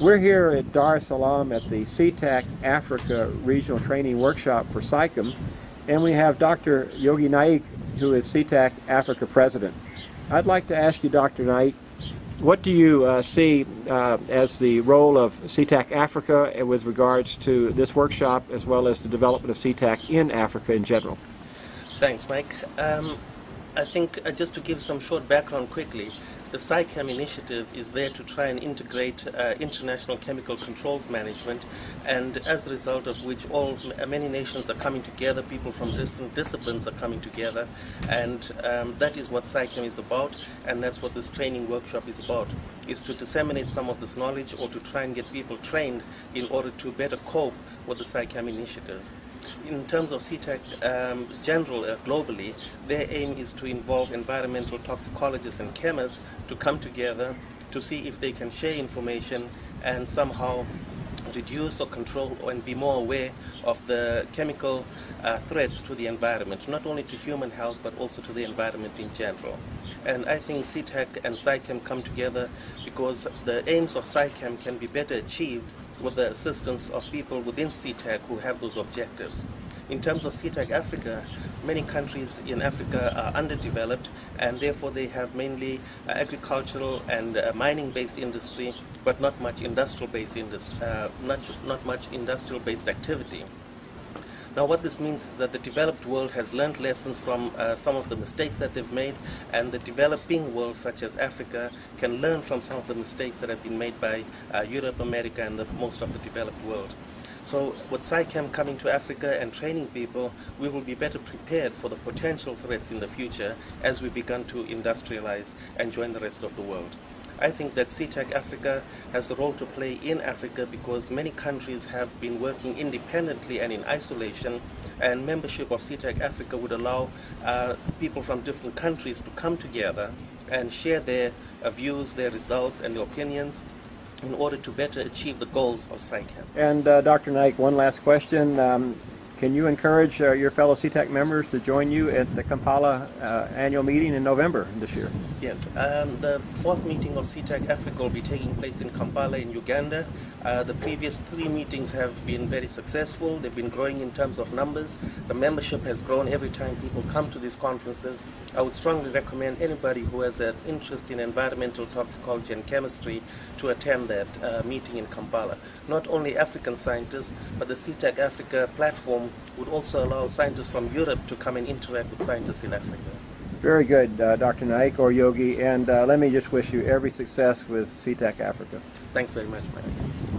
We're here at Dar es Salaam at the SETAC Africa Regional Training Workshop for SAICM, and we have Dr. Yogi Naik, who is SETAC Africa President. I'd like to ask you, Dr. Naik, what do you uh, see uh, as the role of SETAC Africa with regards to this workshop as well as the development of SETAC in Africa in general? Thanks, Mike. Um, I think uh, just to give some short background quickly, the SAICM initiative is there to try and integrate uh, international chemical controls management, and as a result of which, all many nations are coming together. People from different disciplines are coming together, and um, that is what SAICM is about, and that's what this training workshop is about: is to disseminate some of this knowledge or to try and get people trained in order to better cope with the SAICM initiative in terms of SETAC um, general uh, globally, their aim is to involve environmental toxicologists and chemists to come together to see if they can share information and somehow reduce or control and be more aware of the chemical uh, threats to the environment, not only to human health but also to the environment in general. And I think SETAC and SAICM come together because the aims of SAICM can be better achieved with the assistance of people within SETAC who have those objectives. In terms of SETAC Africa, many countries in Africa are underdeveloped and therefore they have mainly uh, agricultural and uh, mining-based industry but not much industrial-based industry, uh, not, not much industrial-based activity. Now what this means is that the developed world has learned lessons from uh, some of the mistakes that they've made and the developing world such as Africa can learn from some of the mistakes that have been made by uh, Europe, America and the, most of the developed world. So with SAICM coming to Africa and training people, we will be better prepared for the potential threats in the future as we begin to industrialize and join the rest of the world. I think that SETAC Africa has a role to play in Africa because many countries have been working independently and in isolation and membership of SETAC Africa would allow uh, people from different countries to come together and share their uh, views, their results and their opinions in order to better achieve the goals of SAICM. And uh, Dr. Naik, one last question. Um, can you encourage uh, your fellow SETAC members to join you at the Kampala uh, annual meeting in November this year? Yes, um, the fourth meeting of SETAC Africa will be taking place in Kampala in Uganda. Uh, the previous three meetings have been very successful. They've been growing in terms of numbers. The membership has grown every time people come to these conferences. I would strongly recommend anybody who has an interest in environmental toxicology and chemistry to attend that uh, meeting in Kampala. Not only African scientists, but the SETAC Africa platform would also allow scientists from Europe to come and interact with scientists in Africa. Very good, uh, Dr. Naik or Yogi, and uh, let me just wish you every success with SETAC Africa. Thanks very much, Mike.